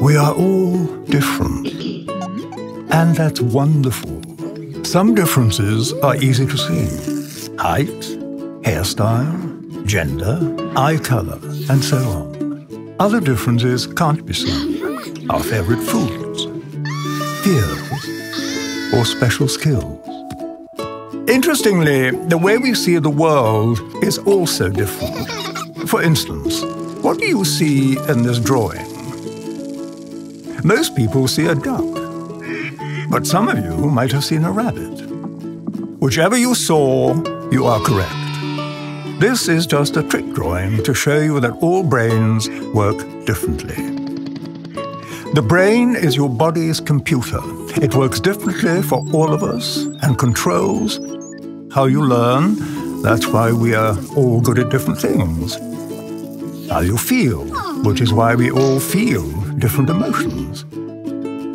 We are all different. And that's wonderful. Some differences are easy to see. Height, hairstyle, gender, eye color, and so on. Other differences can't be seen. Our favorite foods, fears, or special skills. Interestingly, the way we see the world is also different. For instance, what do you see in this drawing? Most people see a duck, but some of you might have seen a rabbit. Whichever you saw, you are correct. This is just a trick drawing to show you that all brains work differently. The brain is your body's computer. It works differently for all of us and controls how you learn. That's why we are all good at different things. How you feel, which is why we all feel different emotions.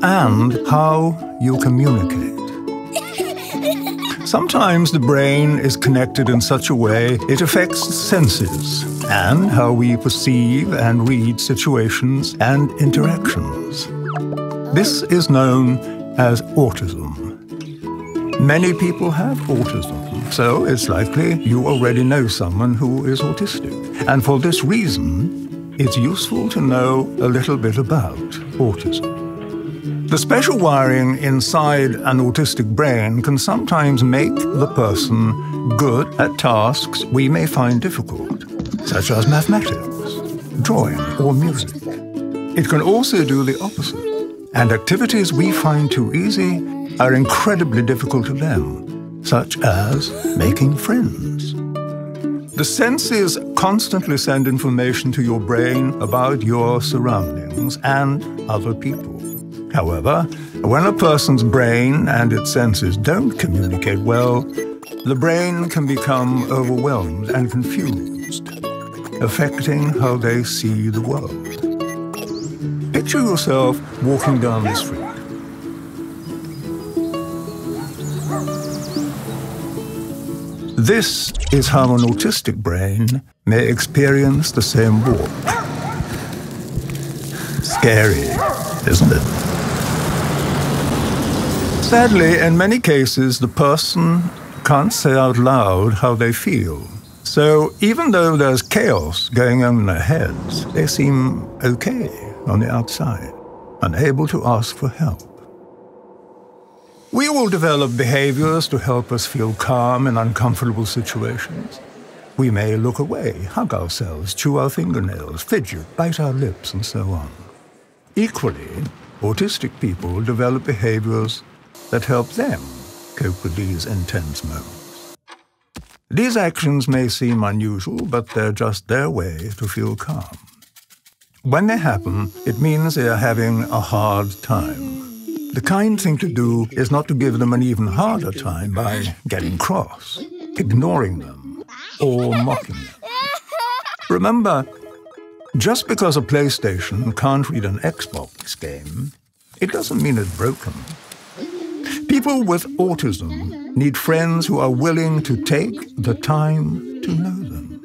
And how you communicate. Sometimes the brain is connected in such a way it affects senses and how we perceive and read situations and interactions. This is known as autism. Many people have autism, so it's likely you already know someone who is autistic. And for this reason, it's useful to know a little bit about autism. The special wiring inside an autistic brain can sometimes make the person good at tasks we may find difficult, such as mathematics, drawing, or music. It can also do the opposite, and activities we find too easy are incredibly difficult to them, such as making friends. The senses constantly send information to your brain about your surroundings and other people. However, when a person's brain and its senses don't communicate well, the brain can become overwhelmed and confused, affecting how they see the world. Picture yourself walking down the street. This is how an autistic brain may experience the same walk. Scary, isn't it? Sadly, in many cases, the person can't say out loud how they feel. So even though there's chaos going on in their heads, they seem okay on the outside, unable to ask for help. We all develop behaviors to help us feel calm in uncomfortable situations. We may look away, hug ourselves, chew our fingernails, fidget, bite our lips, and so on. Equally, autistic people develop behaviors that help them cope with these intense moments. These actions may seem unusual, but they're just their way to feel calm. When they happen, it means they are having a hard time. The kind thing to do is not to give them an even harder time by getting cross, ignoring them, or mocking them. Remember, just because a PlayStation can't read an Xbox game, it doesn't mean it's broken. People with autism need friends who are willing to take the time to know them.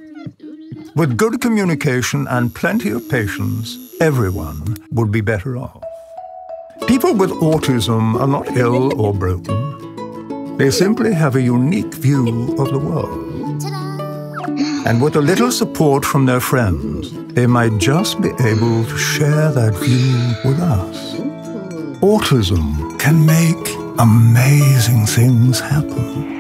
With good communication and plenty of patience, everyone would be better off. People with autism are not ill or broken. They simply have a unique view of the world. And with a little support from their friends, they might just be able to share that view with us. Autism can make amazing things happen.